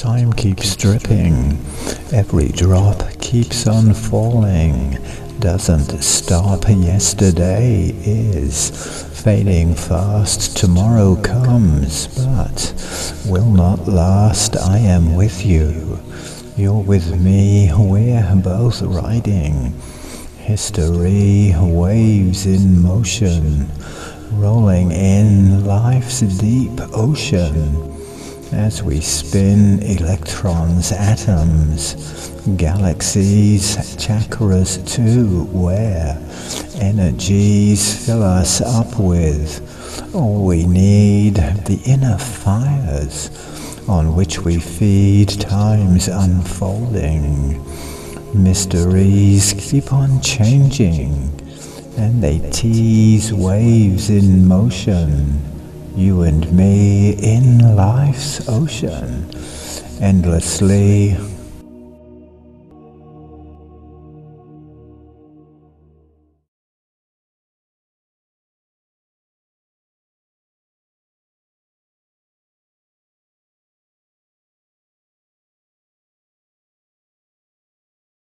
Time keeps dripping, every drop keeps on falling, doesn't stop. Yesterday is. Fading fast, tomorrow comes, but will not last. I am with you, you're with me, we're both riding. History, waves in motion, rolling in life's deep ocean as we spin electrons, atoms, galaxies, chakras too, where energies fill us up with all we need, the inner fires on which we feed time's unfolding. Mysteries keep on changing, and they tease waves in motion you and me in life's ocean, endlessly